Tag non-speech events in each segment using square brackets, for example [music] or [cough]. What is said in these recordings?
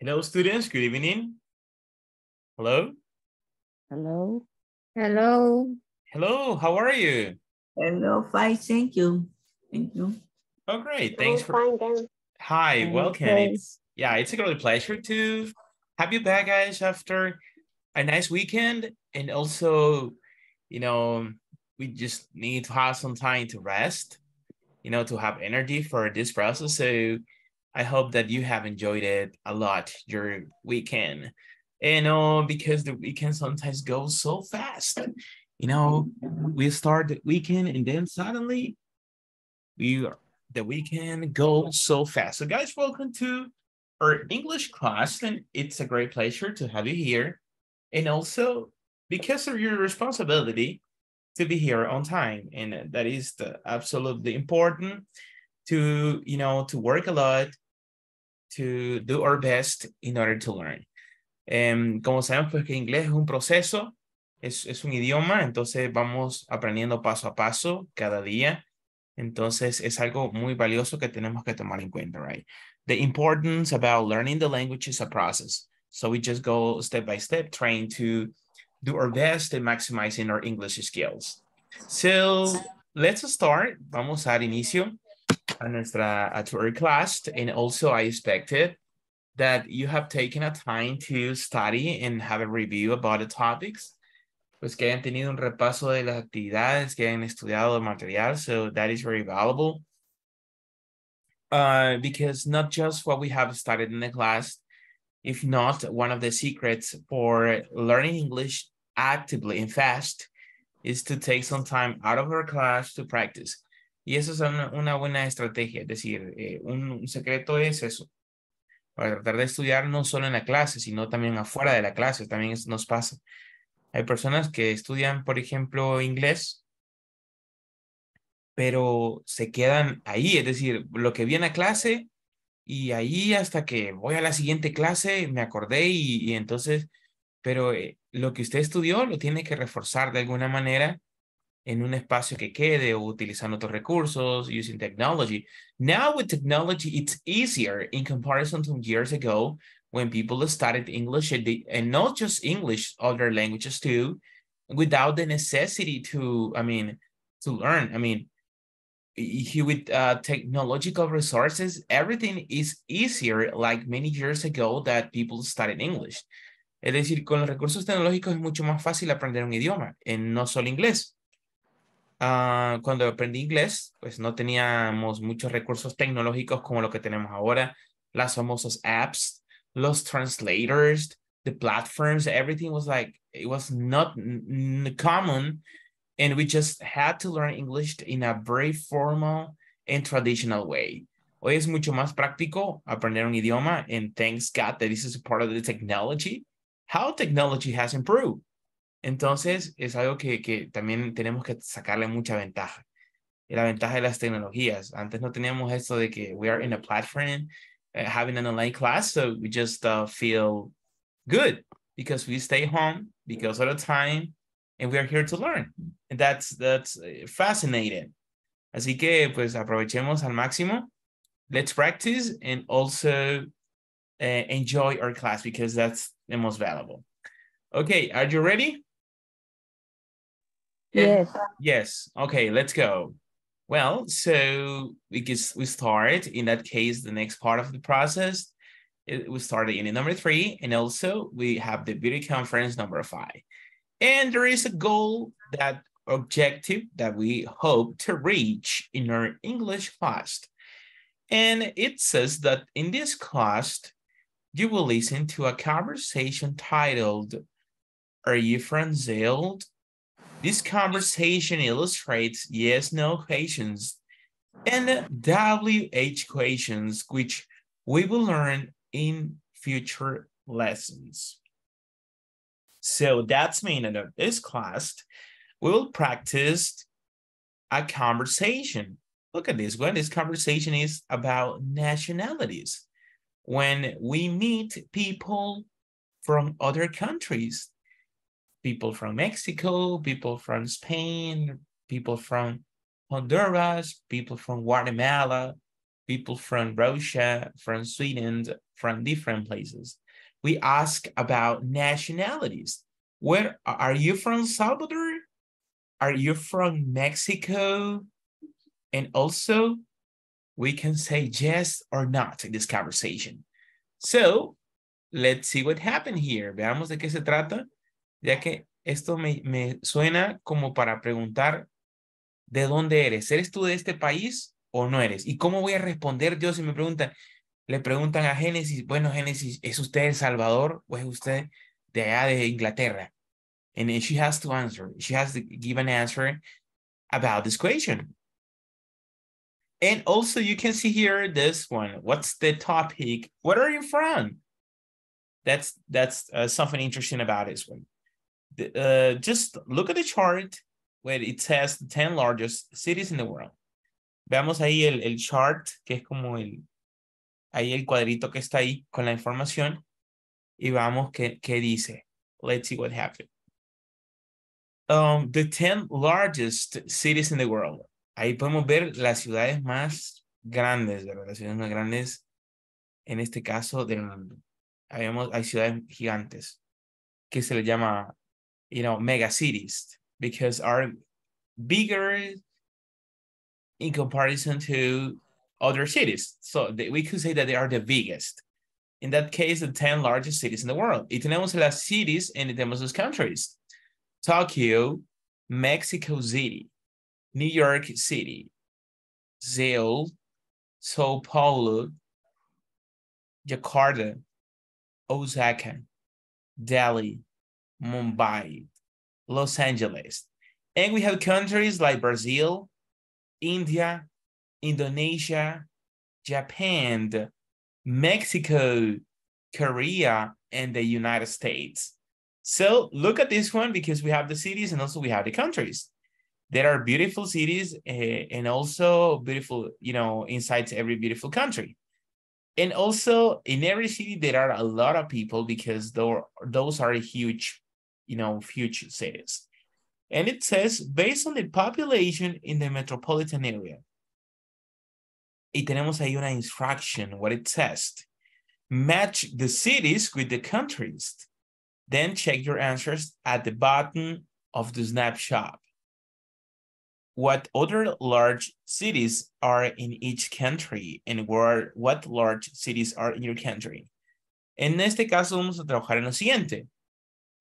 Hello, students. Good evening. Hello. Hello. Hello. Hello. How are you? Hello, fine, thank you. Thank you. Oh, great. Thanks for. fine then. Hi, welcome. It's yeah, it's a great pleasure to have you back, guys, after a nice weekend, and also, you know, we just need to have some time to rest, you know, to have energy for this process. So, I hope that you have enjoyed it a lot your weekend. And uh, because the weekend sometimes goes so fast, you know, we start the weekend and then suddenly we the weekend goes so fast. So guys, welcome to our English class and it's a great pleasure to have you here. And also because of your responsibility to be here on time and that is the absolutely important to, you know, to work a lot, to do our best in order to learn. Em, como sabemos, pues que inglés es un proceso, es, es un idioma, entonces vamos aprendiendo paso a paso cada día. Entonces es algo muy valioso que tenemos que tomar en cuenta, right? The importance about learning the language is a process. So we just go step by step trying to do our best in maximizing our English skills. So let's start. Vamos a dar inicio a nuestra a to our class. And also I expected that you have taken a time to study and have a review about the topics pues que hayan tenido un repaso de las actividades, que hayan estudiado el material, so that is very valuable. Uh, because not just what we have studied in the class, if not, one of the secrets for learning English actively and fast is to take some time out of our class to practice. Y eso es una, buena estrategia, es decir, eh, un, secreto es eso, para tratar de estudiar no solo en la clase, sino también afuera de la clase, también eso nos pasa. Hay personas que estudian, por ejemplo, inglés, pero se quedan ahí, es decir, lo que viene a clase y ahí hasta que voy a la siguiente clase me acordé y, y entonces, pero eh, lo que usted estudió lo tiene que reforzar de alguna manera en un espacio que quede utilizando otros recursos, using technology. Now with technology, it's easier in comparison to years ago when people studied English and, and not just English, other languages too, without the necessity to, I mean, to learn. I mean, with uh, technological resources, everything is easier like many years ago that people studied English. Es decir, con los recursos tecnológicos es mucho más fácil aprender un idioma, en no solo inglés. Uh, cuando aprendí inglés, pues no teníamos muchos recursos tecnológicos como lo que tenemos ahora, las famosas apps, los translators, the platforms, everything was like, it was not common. And we just had to learn English in a very formal and traditional way. Hoy es mucho más práctico aprender un idioma, and thanks God that this is part of the technology, how technology has improved. Entonces, es algo que, que también tenemos que sacarle mucha ventaja. La ventaja de las tecnologías. Antes no teníamos esto de que we are in a platform uh, having an online class, so we just uh, feel good because we stay home because of the time and we are here to learn. And that's, that's fascinating. Así que pues aprovechemos al máximo. Let's practice and also uh, enjoy our class because that's the most valuable. Okay, are you ready? Yes. Yes. Okay, let's go. Well, so we can we start in that case, the next part of the process, it, we started in number three, and also we have the beauty conference number five. And there is a goal that objective that we hope to reach in our English class. And it says that in this class, you will listen to a conversation titled, Are you frazzled? This conversation illustrates yes-no questions and WH questions, which we will learn in future lessons. So that's meaning of this class, we will practice a conversation. Look at this one. This conversation is about nationalities. When we meet people from other countries, people from Mexico, people from Spain, people from Honduras, people from Guatemala, people from Russia, from Sweden, from different places. We ask about nationalities. Where are you from Salvador? Are you from Mexico? And also, we can say yes or not in this conversation. So, let's see what happened here. Veamos de qué se trata, ya que esto me, me suena como para preguntar, ¿de dónde eres? ¿Eres tú de este país o no eres? ¿Y cómo voy a responder yo si me preguntan? Le preguntan a Génesis, bueno, Génesis, ¿es usted El Salvador o es usted de allá de Inglaterra? And she has to answer. She has to give an answer about this question. And also you can see here this one. What's the topic? Where are you from? That's that's uh, something interesting about this one. Uh, just look at the chart where it says the 10 largest cities in the world. Veamos ahí el, el chart, que es como el, ahí el cuadrito que está ahí con la información. Y vamos qué, qué dice. Let's see what happened. Um, the 10 largest cities in the world. Ahí podemos ver las ciudades más grandes, ¿verdad? Las ciudades más grandes, en este caso, del mundo. Habemos, hay ciudades gigantes que se le llama, you know, mega cities, because are bigger in comparison to other cities. So we could say that they are the biggest. In that case, the 10 largest cities in the world. Y tenemos las cities and tenemos los countries. Tokyo, Mexico City, New York City, Seoul, Sao Paulo, Jakarta, Osaka, Delhi, Mumbai, Los Angeles. And we have countries like Brazil, India, Indonesia, Japan, Mexico, Korea, and the United States. So look at this one because we have the cities and also we have the countries. There are beautiful cities uh, and also beautiful, you know, inside every beautiful country. And also in every city, there are a lot of people because those are huge, you know, future cities. And it says based on the population in the metropolitan area. Y tenemos ahí una instruction, what it says. Match the cities with the countries. Then check your answers at the bottom of the snapshot. What other large cities are in each country and where, what large cities are in your country? En este caso vamos a trabajar en lo siguiente.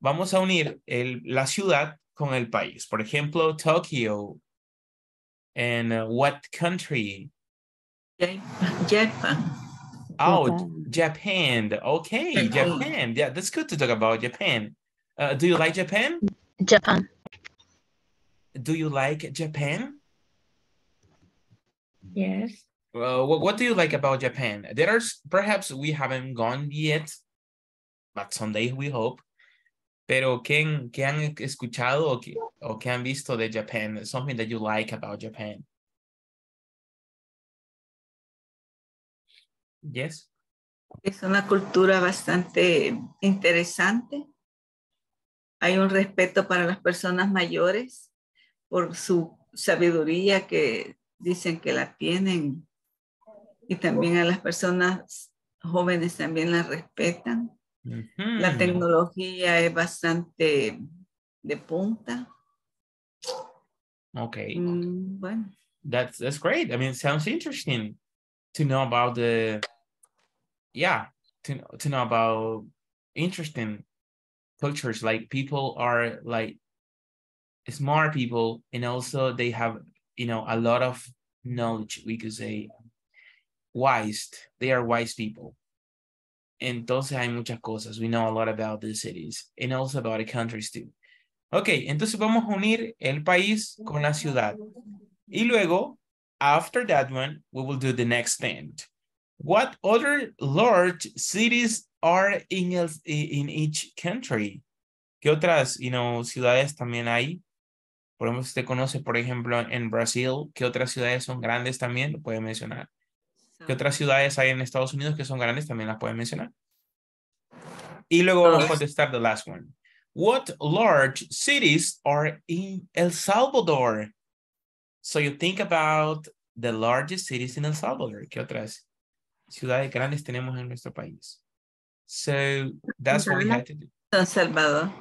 Vamos a unir el, la ciudad con el país. Por ejemplo, Tokio. And uh, what country? Japan. Oh, Japan. Okay, Japan. Japan. Yeah, that's good to talk about Japan. Uh, do you like Japan? Japan. Do you like Japan? Yes. Uh, what, what do you like about Japan? There are perhaps we haven't gone yet, but someday we hope. Pero ¿qué, qué han escuchado o qué, o qué han visto de Japan? Something that you like about Japan. Yes. Es una cultura bastante interesante. Hay un respeto para las personas mayores por su sabiduría que dicen que la tienen y también a las personas jóvenes también la respetan. La tecnología es bastante de punta. Okay. Mm, bueno. That's that's great. I mean, it sounds interesting to know about the yeah, to to know about interesting cultures like people are like smart people and also they have you know a lot of knowledge we could say wise they are wise people entonces hay muchas cosas we know a lot about the cities and also about the countries too ok entonces vamos a unir el país con la ciudad y luego after that one we will do the next thing what other large cities are in, each country ¿Qué otras, you know, ciudades también hay? Por ejemplo, si usted conoce, por ejemplo, en Brasil, ¿qué otras ciudades son grandes también? Lo puede mencionar. ¿Qué otras ciudades hay en Estados Unidos que son grandes? También las puede mencionar. Y luego vamos a contestar the last one. What large cities are in El Salvador? So you think about the largest cities in El Salvador. ¿Qué otras ciudades grandes tenemos en nuestro país? So that's what we had to do. San Salvador.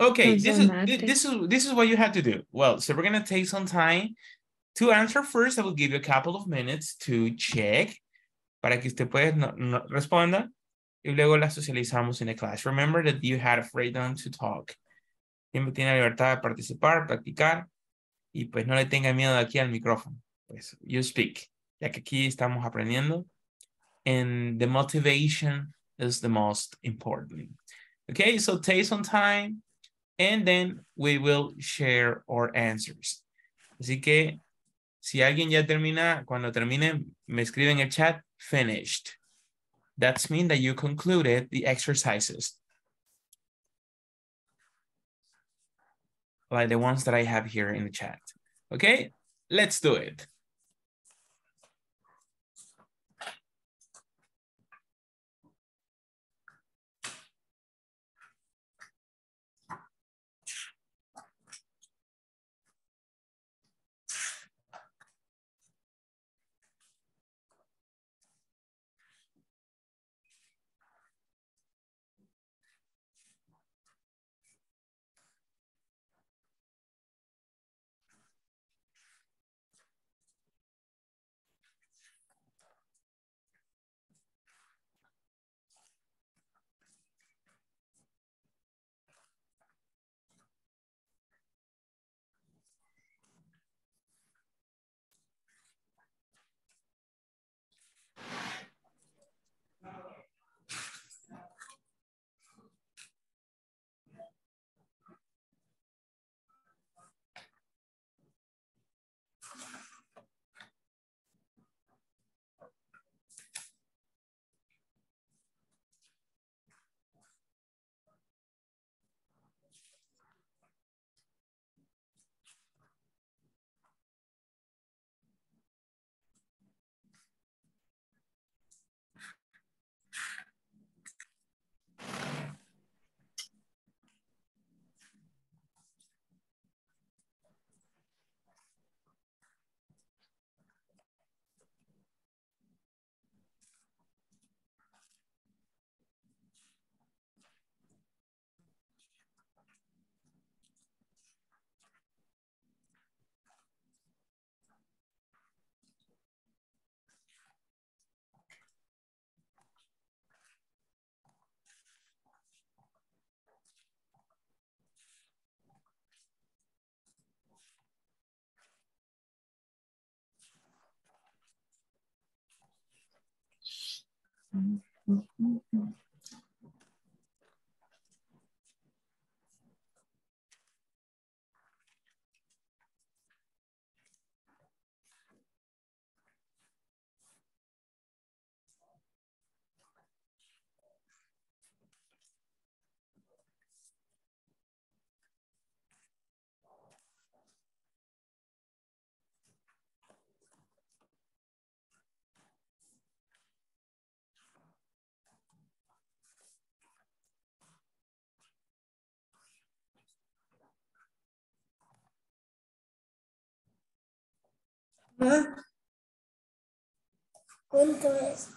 Okay, this is, this is this is what you had to do. Well, so we're gonna take some time to answer first. I will give you a couple of minutes to check para que usted no- responda y luego la socializamos en la clase. Remember that you had freedom to talk. Siempre tiene la libertad de participar, practicar y pues no le tenga miedo aquí al micrófono. Pues you speak, ya que aquí estamos aprendiendo and the motivation is the most important. Okay, so take some time and then we will share our answers. Así que si alguien ya termina, cuando termine, me escribe en el chat, finished. That's mean that you concluded the exercises. Like the ones that I have here in the chat. Okay, let's do it. Mm-hmm. Mm-hmm. Ajá. Punto es.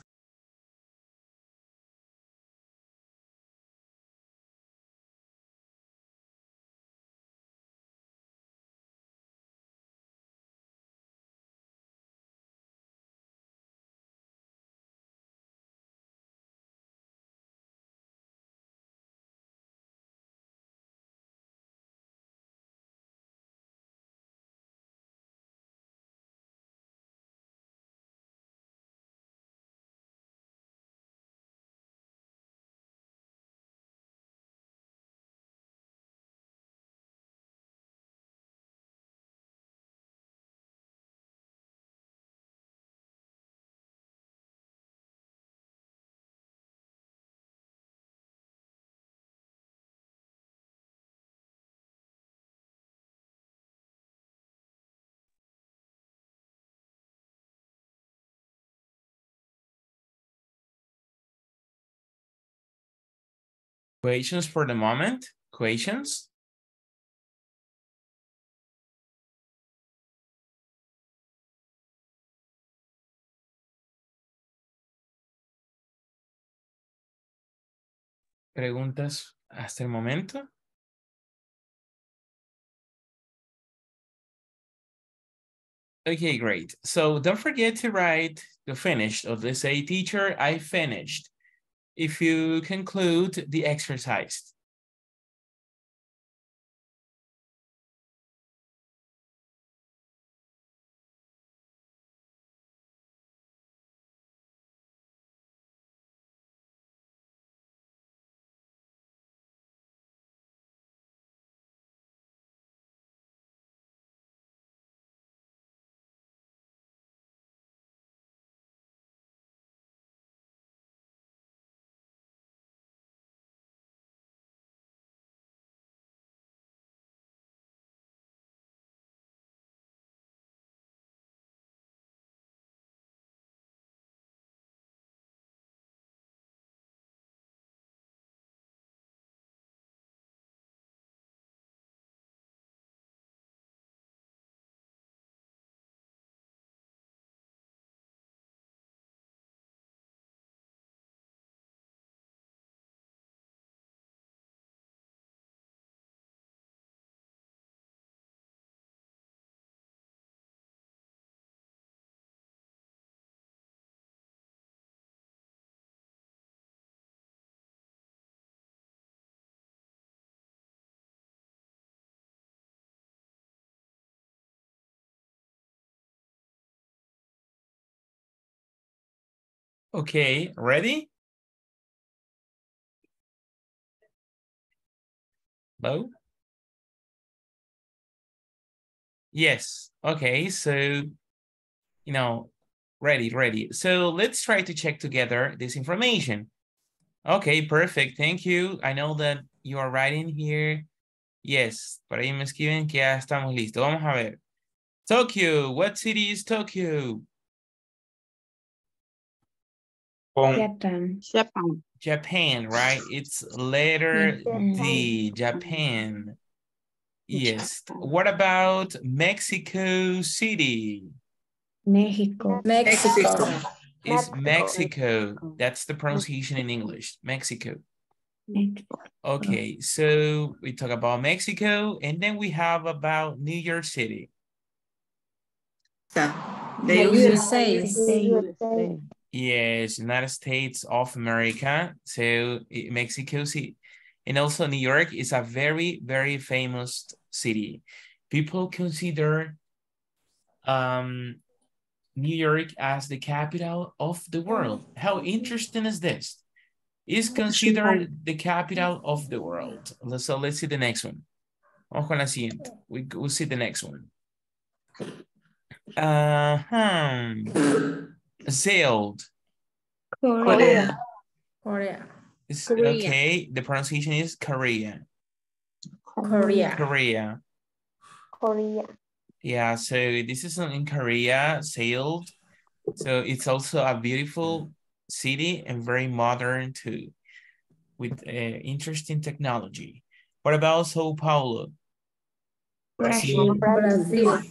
Questions for the moment? Questions? preguntas hasta el momento? Okay, great. So don't forget to write the finished, of let's say, teacher, I finished. If you conclude the exercise. Okay, ready? Hello? Yes, okay, so, you know, ready, ready. So let's try to check together this information. Okay, perfect, thank you. I know that you are writing here. Yes, por ahí me escriben que ya estamos listos. Vamos a ver. Tokyo, what city is Tokyo? Japan. Japan. Japan, right? It's letter Japan. D, Japan. Yes. Japan. What about Mexico City? Mexico. Mexico. It's Mexico. Mexico. That's the pronunciation in English. Mexico. Mexico. Okay, so we talk about Mexico and then we have about New York City. The The USA. USA. Yes, United States of America. So Mexico City. And also New York is a very, very famous city. People consider um, New York as the capital of the world. How interesting is this? Is considered the capital of the world. So let's see the next one. Vamos con la siguiente. We, we'll see the next one. Uh-huh. Seoul. Korea. Korea. Is- Korea. Okay, the pronunciation is Korea. Korea. Korea. Korea. Yeah, so this is in Korea, Seoul. So it's also a beautiful city and very modern too, with uh, interesting technology. What about Sao Paulo? Brazil. Brazil.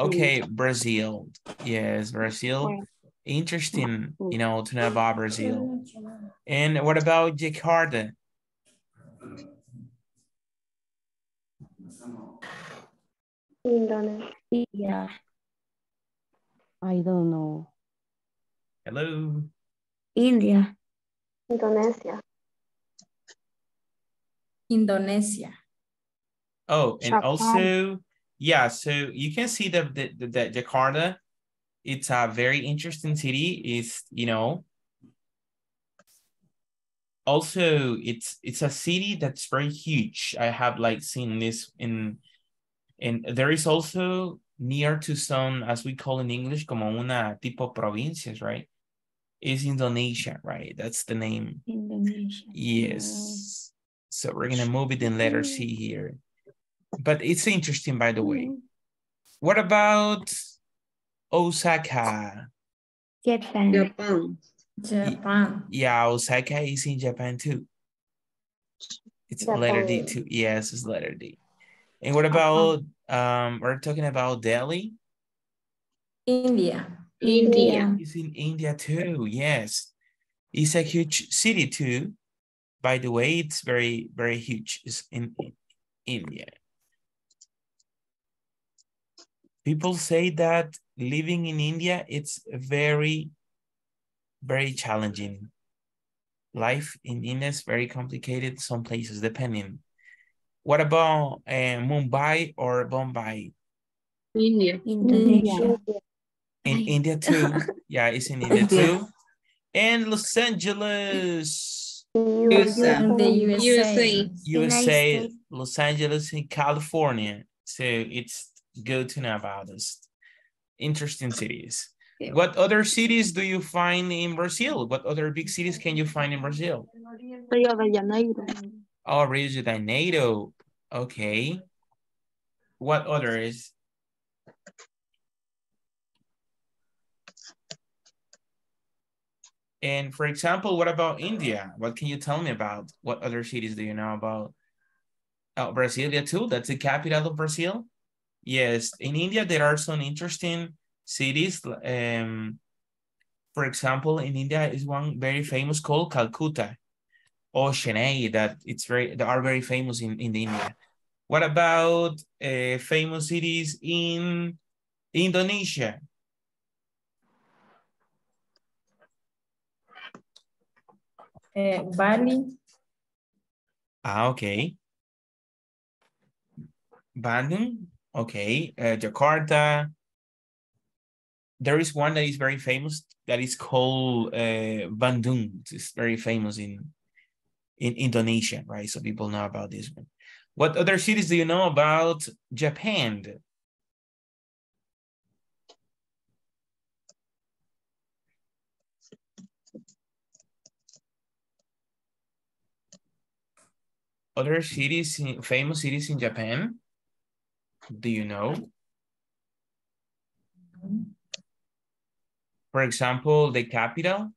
Okay, Brazil. Yes, Brazil. Interesting, you mm-hmm. know, to know about Brazil. [laughs] And what about Jakarta? Indonesia. I don't know. Hello. India. Indonesia. Indonesia. Oh, and Japan. also, yeah, so you can see that the, the, the Jakarta, it's a very interesting city. Is you know, also it's it's a city that's very huge. I have like seen this in, and there is also near to some, as we call in English, como una tipo provincias, right? Is Indonesia, right? That's the name. Indonesia. Yes. So we're gonna move it in letter C here. But it's interesting, by the way. What about Osaka? Japan. Japan. Japan. Yeah, Osaka is in Japan too. It's letter D too. Yes, it's letter D. And what about um we're talking about Delhi? India. India. It's in India too. Yes. It's a huge city too. by the way, it's very, very huge. It's in, in India. People say that living in India, it's very, very challenging. Life in India is very complicated, some places, depending. What about uh, Mumbai or Bombay? India. Indonesia. In India too. [laughs] yeah, it's in India India. too. And Los Angeles, USA. In the USA. USA. USA, Los Angeles in California. So it's good to know about this. Interesting cities. Yeah. What other cities do you find in Brazil? What other big cities can you find in Brazil? Rio de Janeiro. Oh, Rio de Janeiro. Okay. What others? And for example, what about India? What can you tell me about? What other cities do you know about? Oh, Brasilia too? That's the capital of Brazil? Yes, in India, there are some interesting cities. Um, for example, in India is one very famous called Calcutta or Chennai that it's very that are very famous in, in India. What about uh, famous cities in Indonesia? Eh, Bali, Ah, okay. Bandung, okay. Uh, Jakarta. There is one that is very famous that is called uh, Bandung. It's very famous in in Indonesia, right? So people know about this one. What other cities do you know about Japan? Other cities, famous cities in Japan? Do you know? For example, the capital,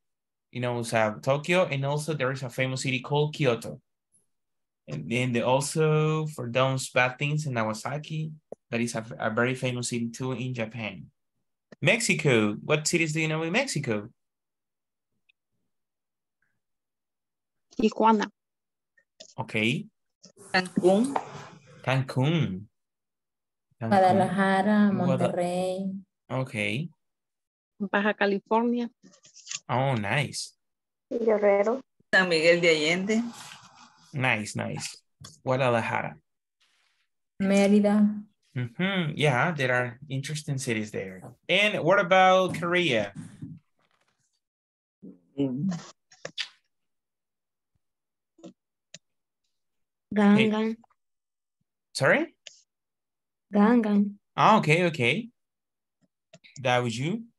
you know, is uh, Tokyo, and also there is a famous city called Kyoto. And then they also, for those bad things in Nagasaki, that is a, a very famous city too in Japan. Mexico, what cities do you know in Mexico? Tijuana. Okay, Cancún. Cancun. Cancun. Guadalajara, Monterrey. Okay. Baja California. Oh, nice. Guerrero. San Miguel de Allende. Nice, nice. Guadalajara. Mérida. Mhm, Yeah, there are interesting cities there. And what about Korea? Gangan. Sorry? Gangan. Ah, okay, okay. That was you.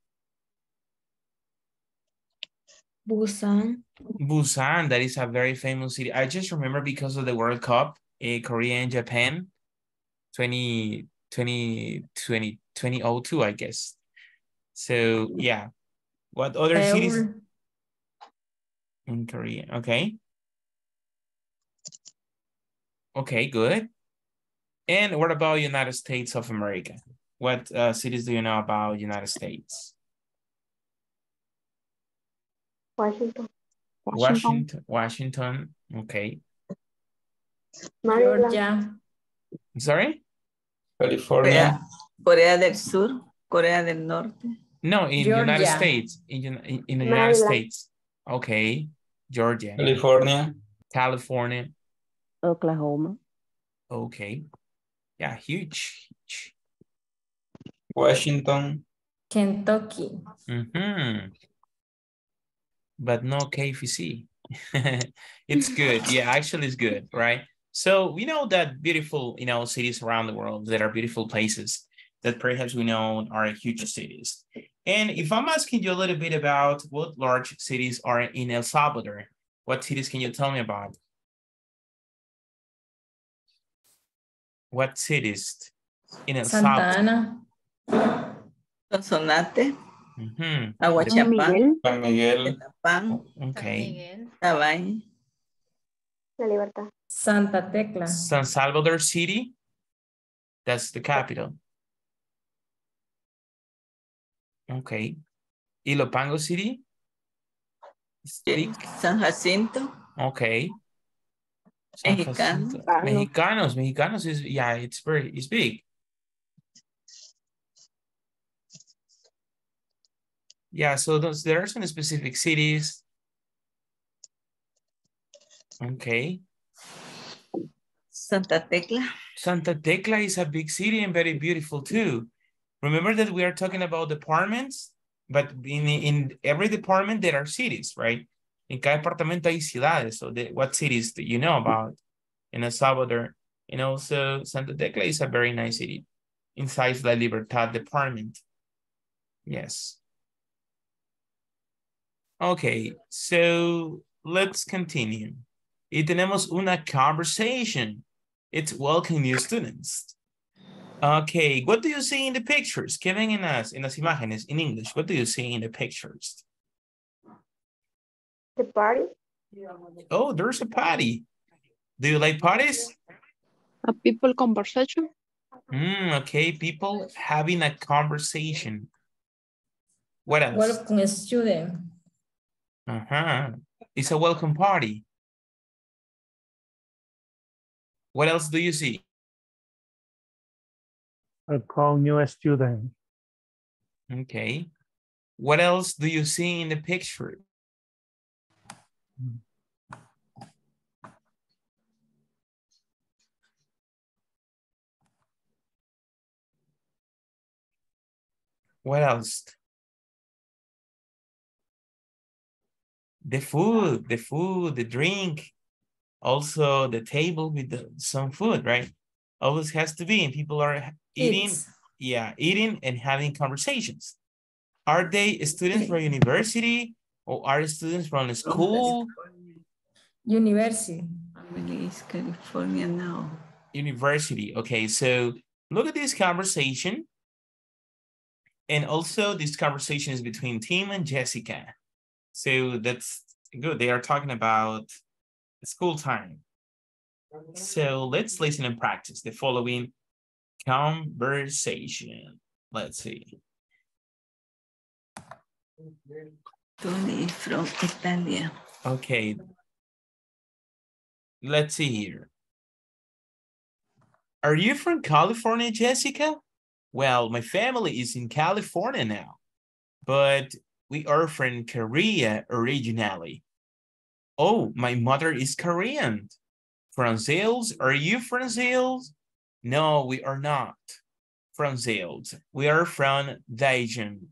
Busan. Busan, that is a very famous city. I just remember because of the World Cup, eh, Korea and Japan, 20, 20, 20, 2002, I guess. So, yeah. What other cities in Korea? Okay. Okay, good. And what about United States of America? What uh, cities do you know about United States? Washington. Washington, Washington. Okay. Maryland. Georgia. Sorry? Corea, Corea del Sur. Corea del Norte. No, in United States. In, in, in the United States. Okay. Georgia. California, California. Oklahoma. Okay. Yeah, huge. huge. Washington, Kentucky. hmm But no KFC. [laughs] it's [laughs] good. Yeah, actually it's good, right? So we know that beautiful, you know, cities around the world that are beautiful places that perhaps we know are huge cities. And if I'm asking you a little bit about what large cities are in El Salvador, what cities can you tell me about? What cities in El Santa Salvador? Ana. Sonsonate. Mhm. San Aguachapán. Miguel. San Miguel, Petapán. Okay. Tabaña. La Libertad. Santa Tecla. San Salvador City. That's the capital. Okay. Ilopango City. Speak. San Jacinto. Okay. San Mexicano. Jacinto. Mexicanos, mexicanos is, yeah, it's very, it's big. Yeah, so those, there are some specific cities. Okay, Santa Tecla. Santa Tecla is a big city and very beautiful too. Remember that we are talking about departments, but in, in every department there are cities, right? En cada departamento hay ciudades. So the, what cities do you know about in El Salvador? And also Santa Tecla is a very nice city inside La Libertad department. Yes. Okay, so let's continue. Y tenemos una conversation. It's welcome new students. Okay, what do you see in the pictures? ¿Qué ven en las, en las imágenes in English? What do you see in the pictures? The party. Oh, there's a party. Do you like parties? A people conversation. Mm, okay, people having a conversation. What else? Welcome student. Uh-huh. It's a welcome party. What else do you see? I call new student. Okay. What else do you see in the picture? What else? The food, the food, the drink, also the table with the, some food, right? Always has to be, and people are eating, yeah, eating and having conversations. Are they students from university or are students from the school? University. Family is California now. University. Okay, so look at this conversation. And also this conversation is between Tim and Jessica. So that's good. They are talking about school time. So let's listen and practice the following conversation. Let's see. Tony from Italia. Okay. Let's see here. Are you from California, Jessica? Well, my family is in California now, but we are from Korea originally. Oh, my mother is Korean. From are you from? No, we are not from Seoul. We are from Daejeon.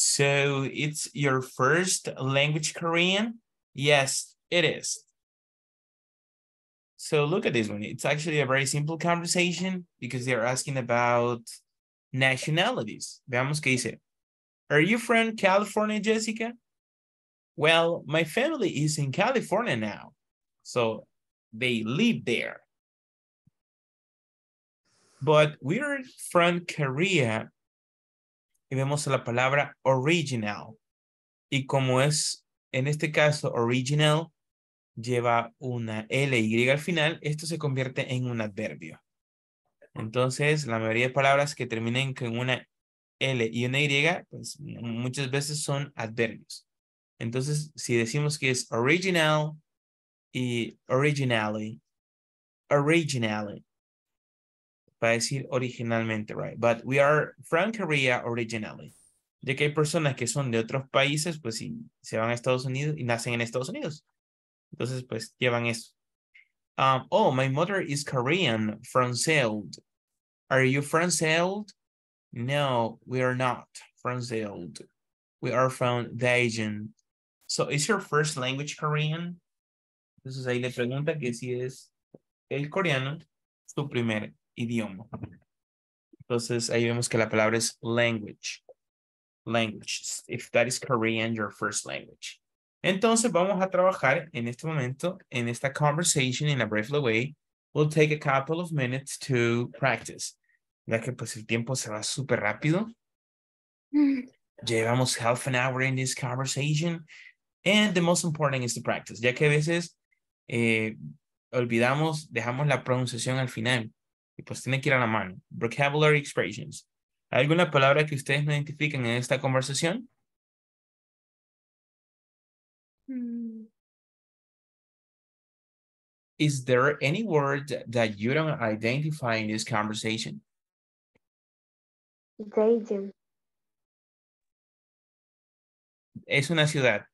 So it's your first language Korean? Yes, it is. So look at this one. It's actually a very simple conversation because they're asking about nationalities. Veamos qué dice. Are you from California, Jessica? Well, my family is in California now. So they live there. But we're from Korea. Y vemos la palabra original. Y como es, en este caso, original, lleva una L-Y al final, esto se convierte en un adverbio. Entonces, la mayoría de palabras que terminen con una L y una Y, pues muchas veces son adverbios. Entonces, si decimos que es original y originally, originally, para decir originalmente, right? But we are from Korea originally. Ya que hay personas que son de otros países, pues sí, se van a Estados Unidos y nacen en Estados Unidos. Entonces, pues llevan eso. Um, oh, my mother is Korean from Seoul. Are you from Seoul? No, we are not from Seoul. We are from Daejeon. So, is your first language Korean? Entonces ahí le pregunta que si es el coreano su primer idioma. Entonces ahí vemos que la palabra es language. Language. If that is Korean, your first language. Entonces vamos a trabajar en este momento, en esta conversation in a brief way. We'll take a couple of minutes to practice. Ya que pues el tiempo se va súper rápido. [laughs] Llevamos half an hour in this conversation. And the most important is to practice. Ya que a veces eh, olvidamos, dejamos la pronunciación al final. Y pues tiene que ir a la mano. Vocabulary expressions. ¿Hay alguna palabra que ustedes no identifiquen en esta conversación? Mm, Is there any word that you don't identify in this conversation? Daydream. Es una ciudad.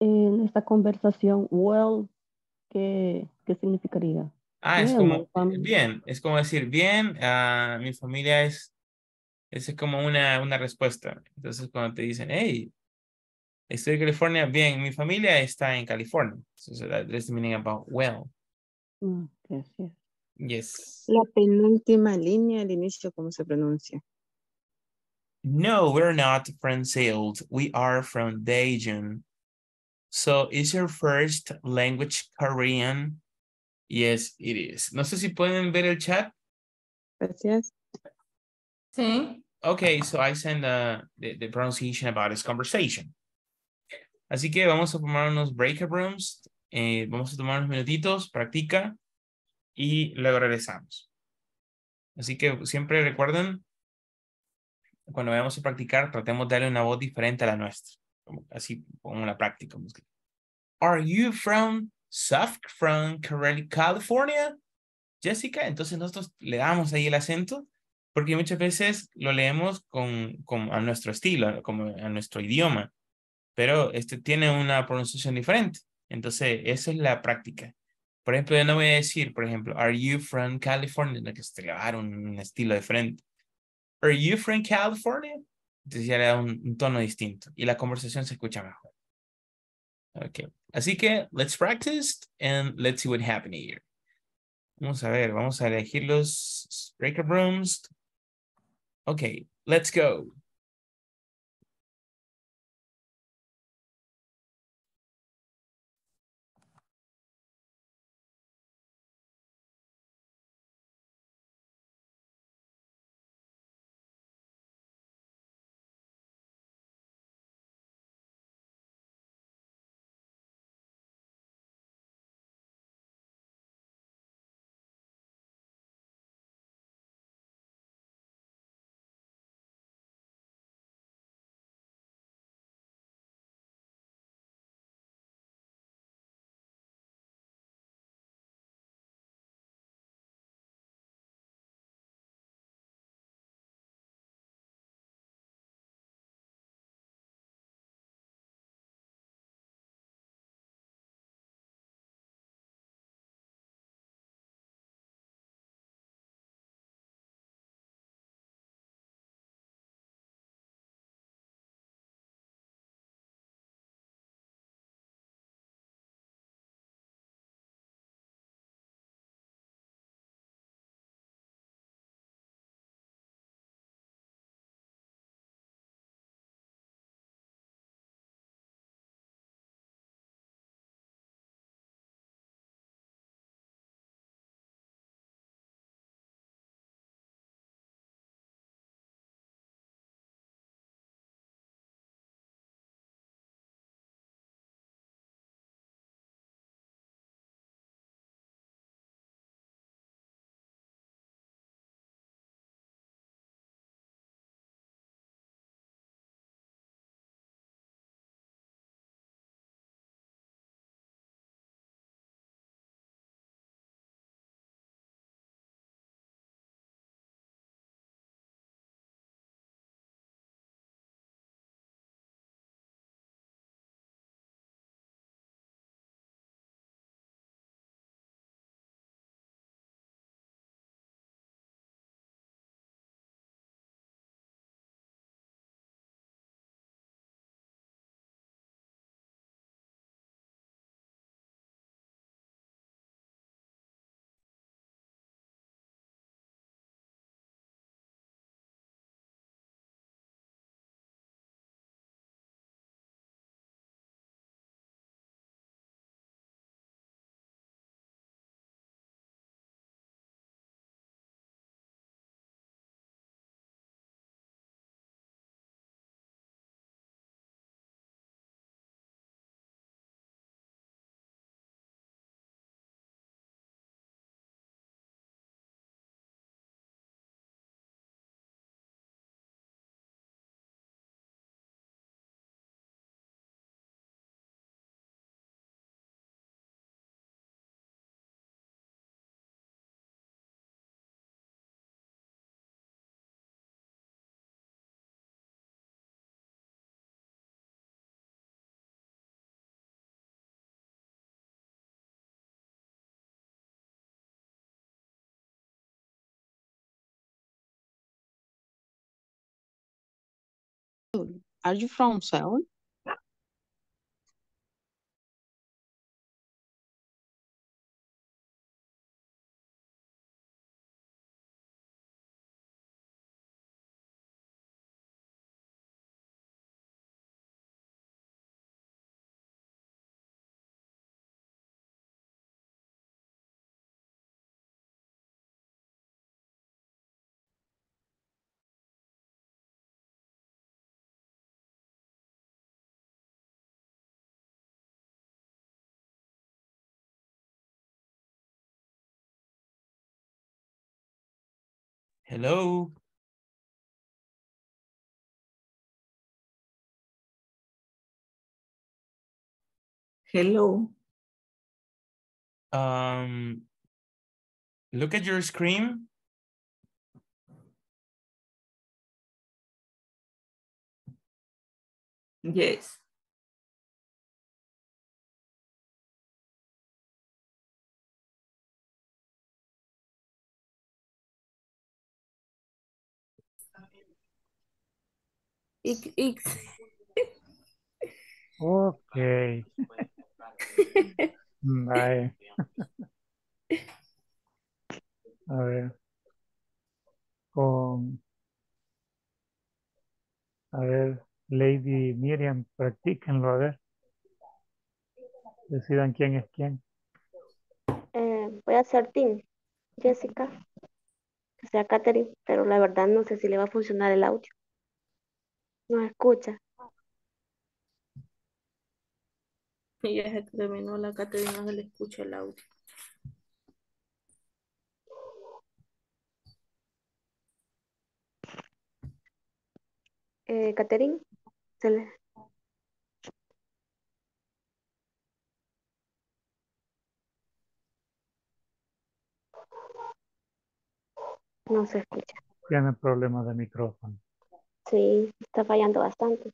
En esta conversación, well, ¿qué, qué significaría? Ah, es Bien, como, my family. bien, es como decir, bien, ah, mi familia es, es como una, una respuesta. Entonces, cuando te dicen, hey, estoy en California, bien, mi familia está en California. So, so that, that's the meaning about well. Mm, yes, yes. Yes. La penúltima línea al inicio, ¿cómo se pronuncia? No, we're not from Seoul. We are from Daejeon. So, is your first language Korean? Yes, it is. No sé si pueden ver el chat. Gracias. Sí. Okay, so I send uh, the, the pronunciation about this conversation. Así que vamos a tomar unos breakout rooms. eh, vamos a tomar unos minutitos, practica y luego regresamos. Así que siempre recuerden, cuando vayamos a practicar, tratemos de darle una voz diferente a la nuestra. Así como la práctica. que, Are you from South from Cali- California? Jessica, entonces nosotros le damos ahí el acento porque muchas veces lo leemos con, con a nuestro estilo, como a nuestro idioma, pero este tiene una pronunciación diferente. Entonces, esa es la práctica. Por ejemplo, yo no voy a decir, por ejemplo, are you from California? No, que se le va a dar un estilo diferente. Are you from California? Entonces ya un, tono distinto y la conversación se escucha mejor. Ok, así que let's practice and let's see what happens here. Vamos a ver, vamos a elegir los breaker rooms. Okay, let's go. Are you from Seoul? Hello. Hello. Um, look at your screen. Yes. X, X. Ok. Bye. A ver. Con. A ver, Lady Miriam, practíquenlo, a ver. Decidan quién es quién. Eh, voy a hacer team, Jessica, que sea Katherine, pero la verdad no sé si le va a funcionar el audio. No escucha. Y ya se terminó la Caterina, no se le escucha el audio. Eh, Katherine, se le- no se escucha. Tiene problemas de micrófono. Sí, está fallando bastante.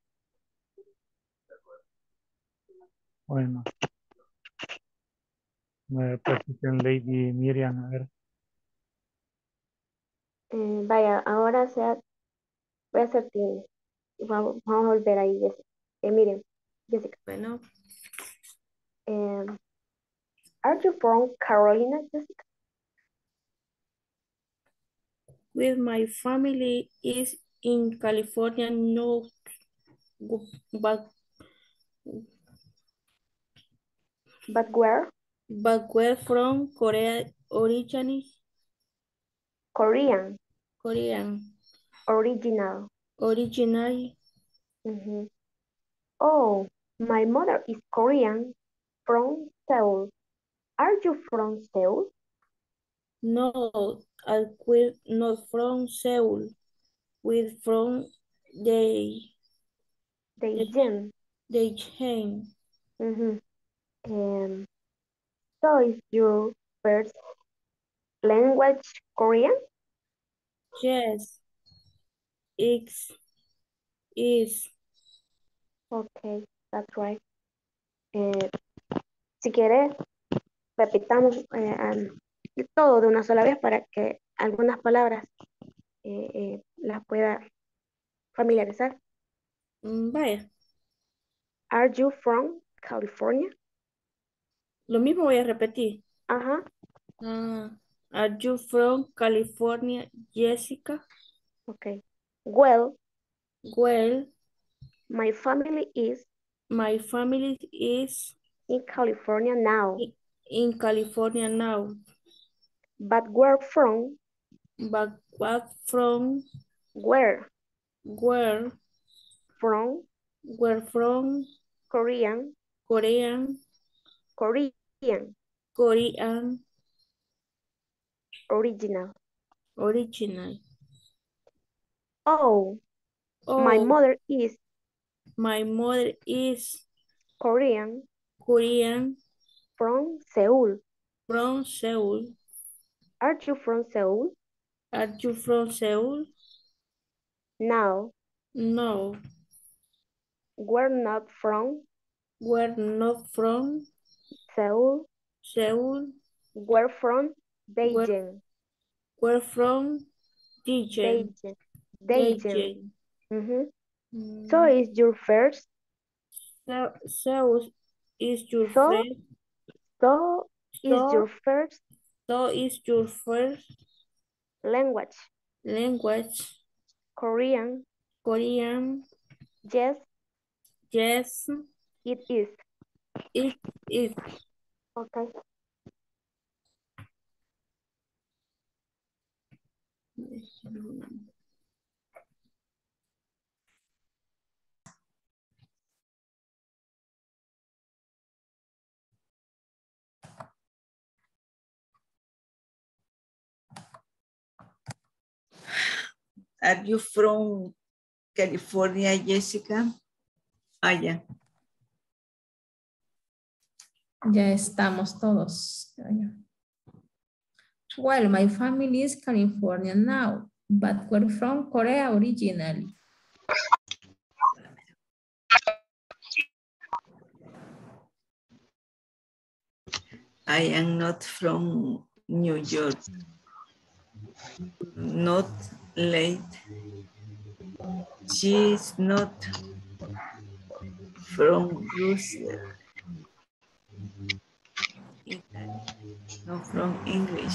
Bueno. Me practiquen Lady Miriam, a ver. Eh, vaya, ahora sea, voy a hacer team. Vamos, vamos a volver ahí, Jessica. Eh, miren, Jessica. Bueno, eh, are you from Carolina, Jessica? with my family is in California, no, but, But where? but we're from Korea originally, Korean, Korean, original. originally, Mhm. Oh, my mother is Korean from Seoul. Are you from Seoul? no, I we're not from Seoul, we're from the, Beijing. the chain. Mhm. Um, so is your first language Korean? Yes, X is, Okay, that's right. Eh, si quieres, repitamos eh, todo de una sola vez para que algunas palabras eh, eh, las pueda familiarizar. mm, vaya, Are you from California? lo mismo voy a repetir. Ajá, Ah, are you from California, Jessica? okay. Well, Well, my family is my family is in California now, in California now, but where from? but what from Where? where From where from Korean, Korean, Korean, Korean original. original. Oh, Oh, my mother is my mother is Korean Korean from Seoul. from Seoul. Are you from Seoul? Are you from Seoul? No, No, we're not from we're not from Seoul. Seoul. We're from Beijing. We're from Dijon. Beijing. Beijing. Beijing. Mhm. So is your first, So, so is your So? first, so is So? your first so is your first language. language Korean, Korean? yes, Yes, it is. it is. Okay. Are you from California, Jessica? Ah, ya. Ya estamos todos. Well, my family is California now, but we're from Korea originally. I am not from New York. Not late. She is not from Russia. Italy. Not from English.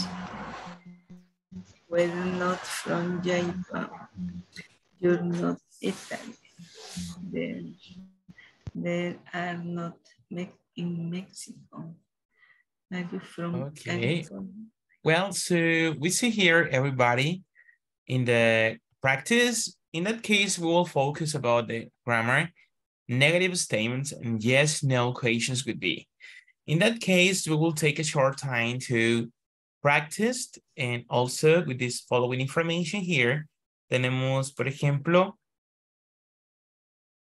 We're not from Japan. You're not Italy. There, there are not Me- in Mexico. Are you from Okay. California? Well, so we see here everybody in the practice. In that case, we will focus about the grammar, negative statements, and yes, no questions would be. In that case, we will take a short time to practice and also with this following information here, tenemos, por ejemplo,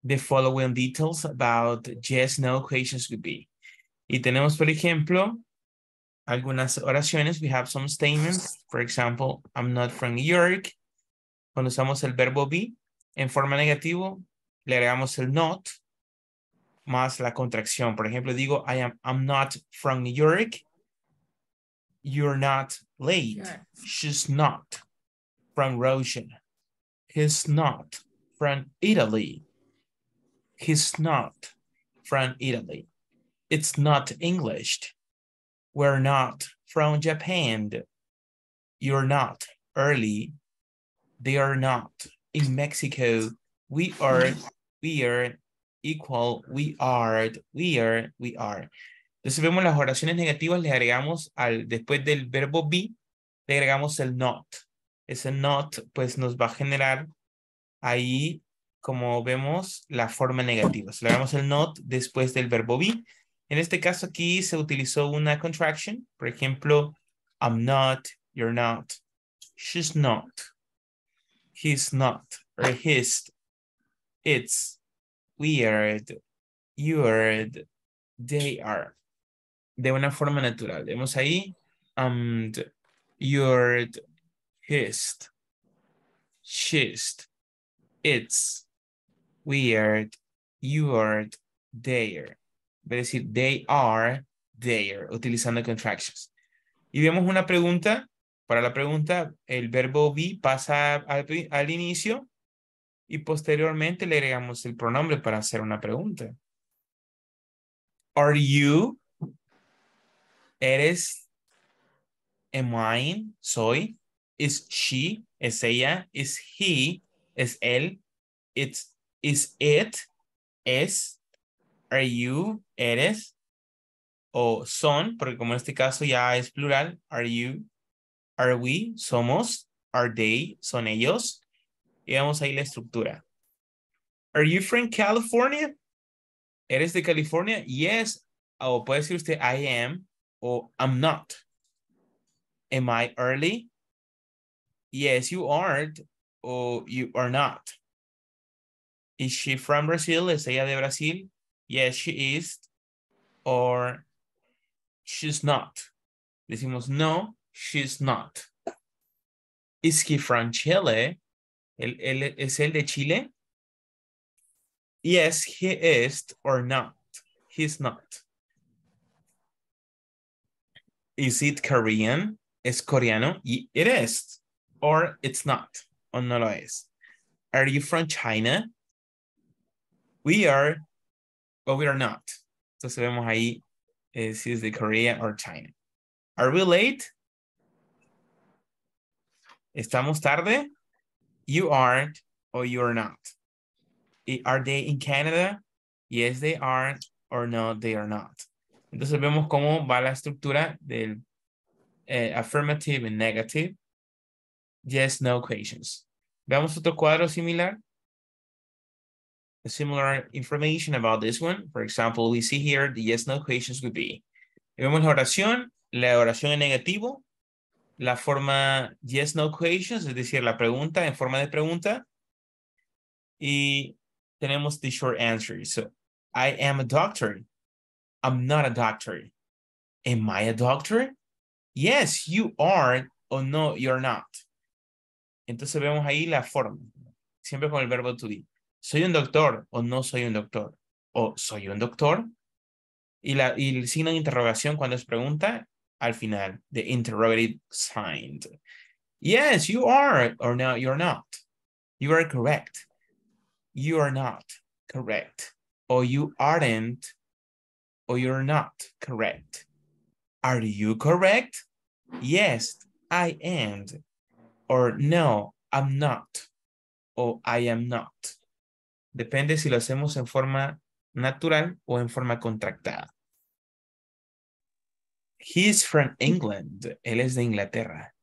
the following details about yes, no questions would be. Y tenemos, por ejemplo, algunas oraciones. We have some statements. For example, I'm not from New York. Cuando usamos el verbo be en forma negativo, le agregamos el not más la contracción. Por ejemplo, digo, I am, I'm not from New York. You're not late. Sure. She's not from Russian. He's not from Italy. He's not from Italy. It's not English. We're not from Japan. You're not early. They are not in Mexico. We are, we are equal. We are, we are, we are. Entonces vemos las oraciones negativas, le agregamos al, después del verbo be, le agregamos el not. Ese not, pues nos va a generar ahí, como vemos, la forma negativa. Se le agregamos el not después del verbo be. En este caso aquí se utilizó una contraction. Por ejemplo, I'm not, you're not, she's not, he's not, or his, it's, weird, you're, they are. De una forma natural. Vemos ahí, and, you're, his, she's, it's, weird, you're, there. Es decir, they are there, utilizando contractions. Y vemos una pregunta. Para la pregunta, el verbo be pasa al, al inicio y posteriormente le agregamos el pronombre para hacer una pregunta. Are you? ¿Eres? Am I? ¿Soy? ¿Is she? ¿Es ella? ¿Is he? ¿Es él? It's, ¿Is it? ¿Es? Are you? ¿Eres? O son, porque como en este caso ya es plural. Are you? Are we? Somos. Are they? Son ellos. Y vemos ahí la estructura. Are you from California? ¿Eres de California? Yes. O puede decir usted I am o I'm not. Am I early? Yes, you aren't or you are not. Is she from Brazil? ¿Es ella de Brasil? Yes, she is. Or she's not. Decimos no, she's not. Is he from Chile? ¿Él, él- ¿Es él de Chile? Yes, he is or not. He's not. Is it Korean? ¿Es coreano? It is. Or it's not. O no lo es. Are you from China? We are, but we are not. Entonces vemos ahí eh, si es de Korea or China. Are we late? ¿Estamos tarde? You aren't or you're not. I- Are they in Canada? Yes, they are or no, they are not. Entonces vemos cómo va la estructura del eh, affirmative and negative. Yes, no questions. Veamos otro cuadro similar. Similar information about this one. For example, we see here the yes, no questions would be. Vemos la oración, la oración en negativo, la forma yes, no questions, es decir, la pregunta en forma de pregunta. Y tenemos the short answer. So, I am a doctor. I'm not a doctor. Am I a doctor? Yes, you are. O no, you're not. Entonces vemos ahí la forma. Siempre con el verbo to be. Soy un doctor o no soy un doctor. O soy un doctor. Y, la, y el signo de interrogación cuando es pregunta, al final, the interrogative sign. Yes, you are, or no, you're not. You are correct. You are not correct. Or you aren't, or you're not correct. Are you correct? Yes, I am. Or no, I'm not. O I am not. Depende si lo hacemos en forma natural o en forma contractada. He's from England. Él es de Inglaterra.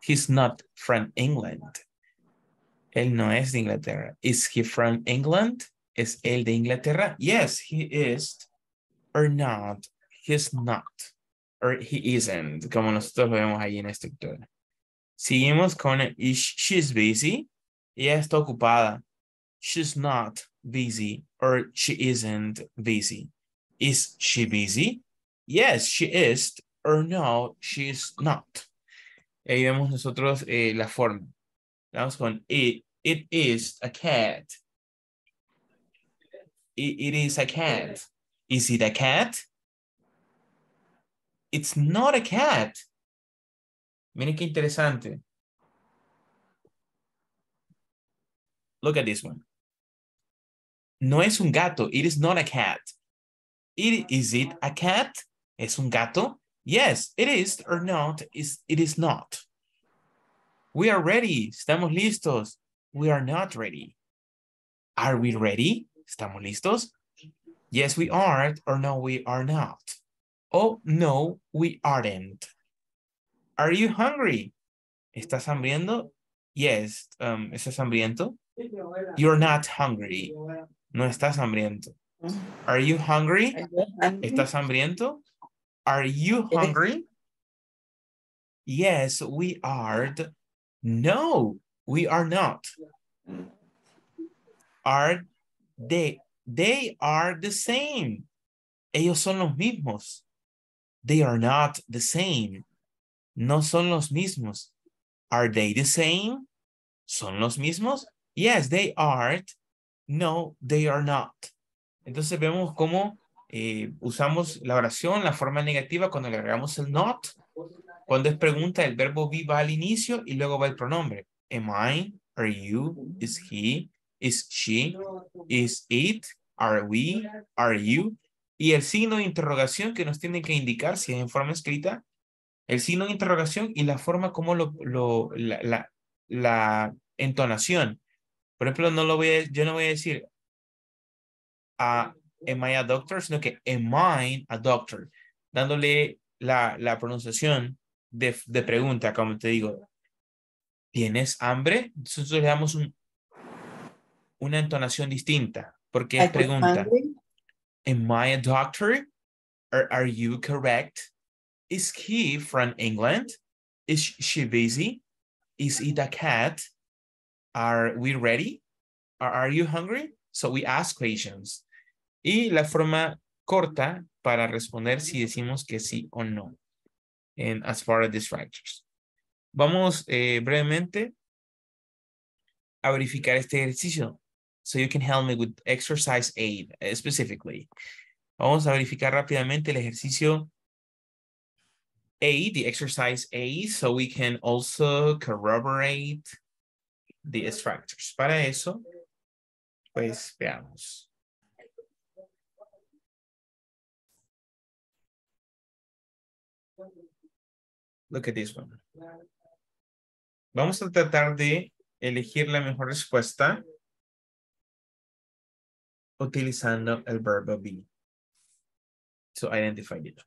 He's not from England. Él no es de Inglaterra. Is he from England? ¿Es él de Inglaterra? Yes, he is. Or not. He's not. Or he isn't. Como nosotros lo vemos ahí en esta estructura. Seguimos con is she's busy. Ella está ocupada. She's not busy. Or she isn't busy. Is she busy? Yes, she is. Or no, she is not. Ahí vemos nosotros eh, la forma. Vamos con it. It is a cat. It, it is a cat. Is it a cat? It's not a cat. Miren qué interesante. Look at this one. No es un gato. It is not a cat. It, is it a cat? ¿Es un gato? Yes, it is or not. Is it is not. We are ready. Estamos listos. We are not ready. Are we ready? ¿Estamos listos? Yes, we are or no, we are not. Oh, no, we aren't. Are you hungry? ¿Estás hambriento? Yes, um, ¿estás hambriento? You're not hungry. No estás hambriento. Mm. Are you hungry? ¿Estás hambriento? Are you hungry? Yes, we are. No, we are not. Are they? They are the same. Ellos son los mismos. They are not the same. No son los mismos. Are they the same? ¿Son los mismos? Yes, they are. No, they are not. Entonces vemos cómo eh, usamos la oración, la forma negativa cuando agregamos el not. Cuando es pregunta, el verbo be va al inicio y luego va el pronombre. Am I? Are you? Is he? Is she? Is it? Are we? Are you? Y el signo de interrogación que nos tiene que indicar si es en forma escrita, el signo de interrogación y la forma como lo, la entonación. Por ejemplo, no lo voy a, yo no voy a decir, a am I a doctor, sino que am I a doctor, dándole la, la pronunciación de, de pregunta, como te digo, ¿tienes hambre? Entonces le damos un, una entonación distinta, porque es pregunta. Am I a doctor? Or are you correct? Is he from England? Is she busy? Is it a cat? Are we ready? Are, you hungry? So we ask questions. Y la forma corta para responder si decimos que sí o no. And as far as distractors. Vamos eh, brevemente a verificar este ejercicio. So you can help me with exercise aid uh, specifically. Vamos a verificar rápidamente el ejercicio A, the exercise A, so we can also corroborate the structures. Para eso, pues veamos. Look at this one. Vamos a tratar de elegir la mejor respuesta utilizando el verbo be to identify it.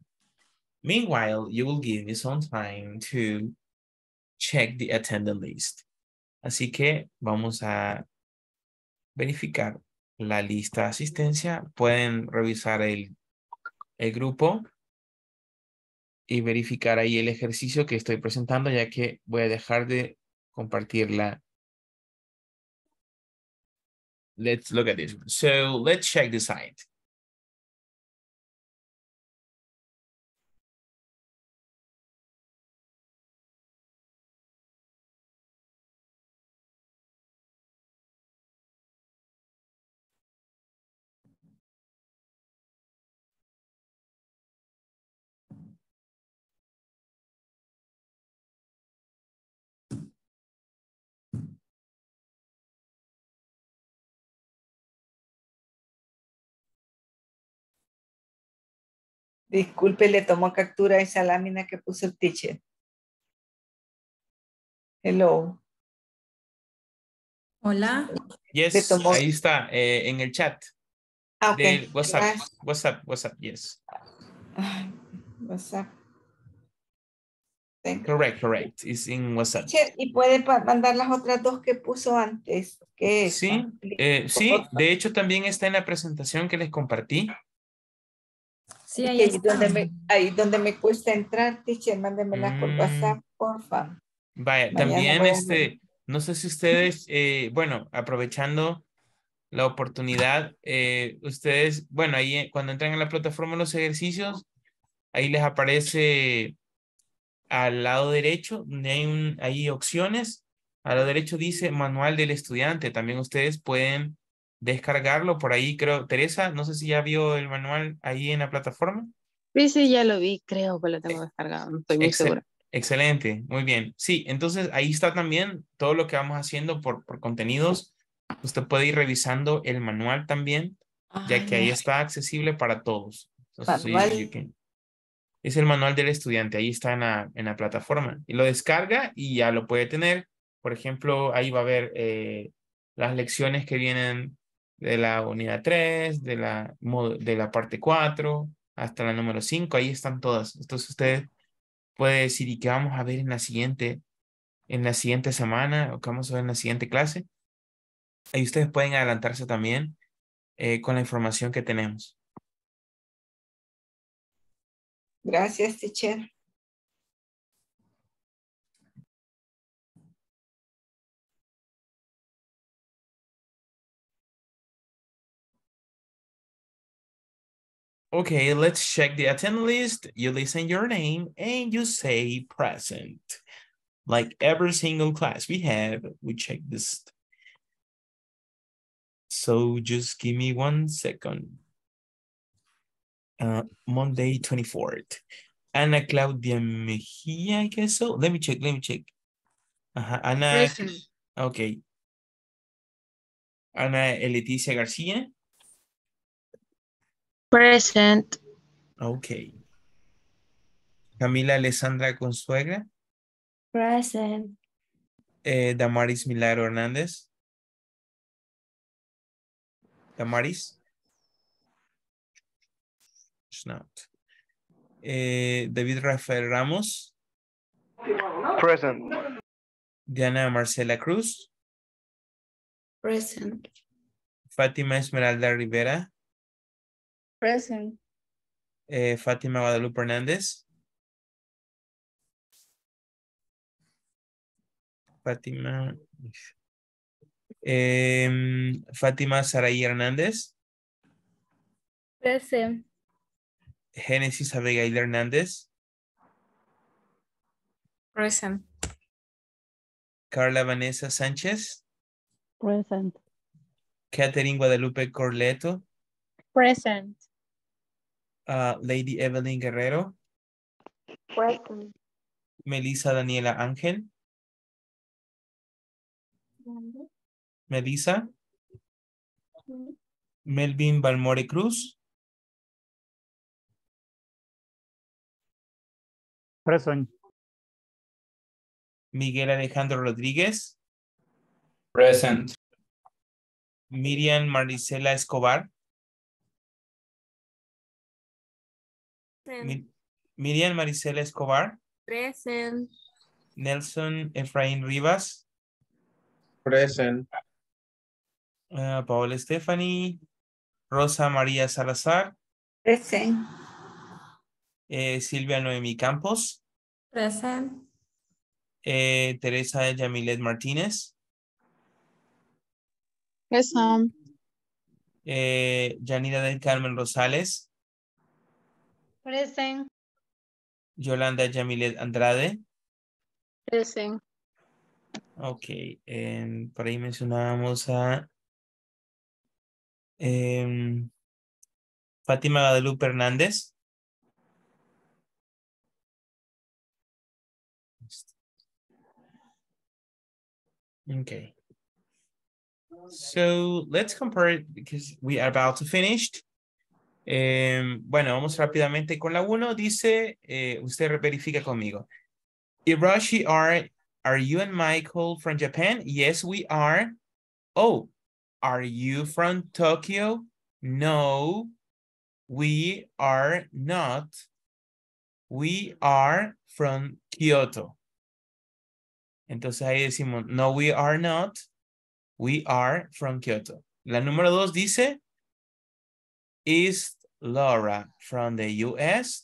Meanwhile, you will give me some time to check the attendant list. Así que vamos a verificar la lista de asistencia. Pueden revisar el, el grupo y verificar ahí el ejercicio que estoy presentando, ya que voy a dejar de compartirla. Let's look at this. So let's check the site. Disculpe, le tomo captura a esa lámina que puso el teacher. Hello. Hola. Yes, tomó- ahí está, eh, en el chat Ah, ok. del WhatsApp. Gracias. WhatsApp, WhatsApp, yes. Ay, WhatsApp. Thank. Correct, correct. It's in WhatsApp. ¿y puede mandar las otras dos que puso antes? ¿Qué es? Sí, eh, sí, de hecho también está en la presentación que les compartí. Sí, ahí donde me, ahí donde me cuesta entrar, teacher, mándemelas por Mm. WhatsApp, porfa. Vaya, Mañana también este, no sé si ustedes, eh, bueno, aprovechando la oportunidad, eh, ustedes, bueno, ahí eh, cuando entran en la plataforma los ejercicios, ahí les aparece al lado derecho, donde hay un, hay opciones, al lado derecho dice manual del estudiante, también ustedes pueden descargarlo por ahí, creo, Teresa, no sé si ya vio el manual ahí en la plataforma. Sí, sí, ya lo vi, creo que lo tengo descargado, no estoy muy Excel- segura. Excelente, muy bien. Sí, entonces ahí está también todo lo que vamos haciendo por, por contenidos. Usted puede ir revisando el manual también, ya Ah, que ahí está accesible para todos. Entonces, you can- Es el manual del estudiante, ahí está en la, en la plataforma. Y lo descarga y ya lo puede tener. Por ejemplo, ahí va a ver eh, las lecciones que vienen de la unidad 3, de la, de la parte 4, hasta la número 5, ahí están todas. Entonces usted puede decir, ¿y qué vamos a ver en la siguiente, en la siguiente semana o qué vamos a ver en la siguiente clase? Ahí ustedes pueden adelantarse también eh, con la información que tenemos. Gracias, teacher. Okay, let's check the attendance list. You listen your name and you say present. Like every single class we have, we check this. So just give me one second. Uh, Monday, 24th. Ana Claudia Mejia, I guess so. Let me check, let me check. Ajá, Ana, Present. okay. Ana Leticia García. Present. Okay. Camila Alessandra Consuegra. Present. Eh, Damaris Milagro Hernández. Damaris. It's not. Eh, David Rafael Ramos. Present. Diana Marcela Cruz. Present. Fátima Esmeralda Rivera. Present. eh, Fátima Guadalupe Hernández. Fátima. Em, Fátima Saraí Hernández. Present. Génesis Abigail Hernández. Present. Carla Vanessa Sánchez. Present. Catherine Guadalupe Corleto. Present. ah, Lady Evelyn Guerrero. Present. Melissa Daniela Ángel. Melissa. Melvin Balmore Cruz. Present. Miguel Alejandro Rodríguez, Present. Miriam Maricela Escobar, Mi- Miriam Maricela Escobar, Present. Nelson Efraín Rivas, Present. uh, Paola Stephanie, Rosa María Salazar, Present. eh, Silvia Noemí Campos, Present. eh, Teresa Yamilet Martínez, Present. eh, Yanira del Carmen Rosales, Present. Yolanda Yamilet Andrade, Present. ok, em, por ahí mencionábamos a em, Fátima Guadalupe Hernández. Okay. So let's compare it because we are about to finish. Em, bueno, vamos rápidamente con la 1. Dice, eh, usted verifica conmigo. Irashi, are, are you and Michael from Japan? Yes, we are. Oh, are you from Tokyo? No, we are not. We are from Kyoto. Entonces ahí decimos, no, we are not. We are from Kyoto. La número dos dice, is Laura from the US?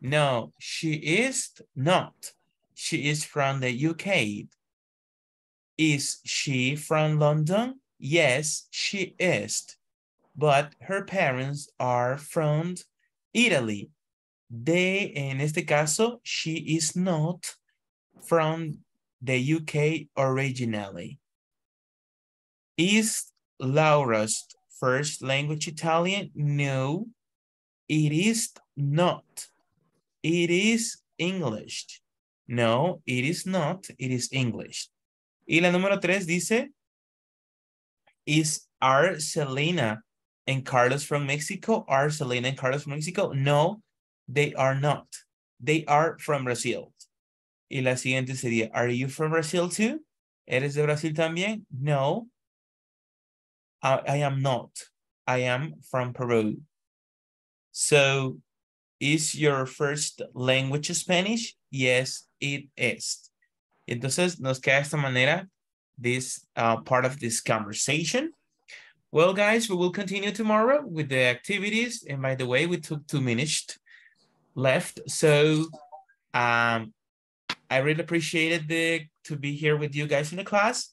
No, she is not. She is from the UK. Is she from London? Yes, she is. But her parents are from Italy. They, en este caso, she is not from the UK originally. Is Laura's first language Italian? No, it is not. It is English. No, it is not. It is English. Y la número tres dice, is are Selena and Carlos from Mexico? Are Selena and Carlos from Mexico? No, they are not. They are from Brazil. Y la siguiente sería, are you from Brazil too? ¿Eres de Brasil también? No, I, I am not. I am from Peru. So, is your first language Spanish? Yes, it is. Entonces, nos queda esta manera this uh, part of this conversation. Well, guys, we will continue tomorrow with the activities. And by the way, we took two minutes left. So, um, I really appreciated the to be here with you guys in the class.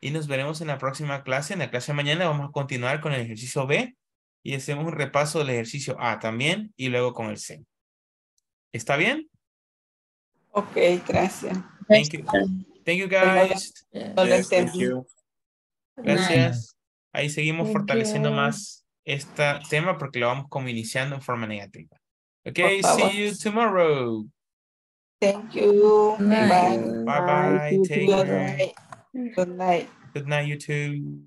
Y nos veremos en la próxima clase. En la clase de mañana vamos a continuar con el ejercicio B y hacemos un repaso del ejercicio A también y luego con el C. ¿Está bien? Ok, gracias. Thank you. Thank you guys. No lo Yes, thank you. Gracias. Ahí seguimos Thank fortaleciendo you. más este tema porque lo vamos como iniciando en forma negativa. Favor. see you tomorrow. Thank you. Bye. Bye bye. you Take care. Good night. Good night, you too.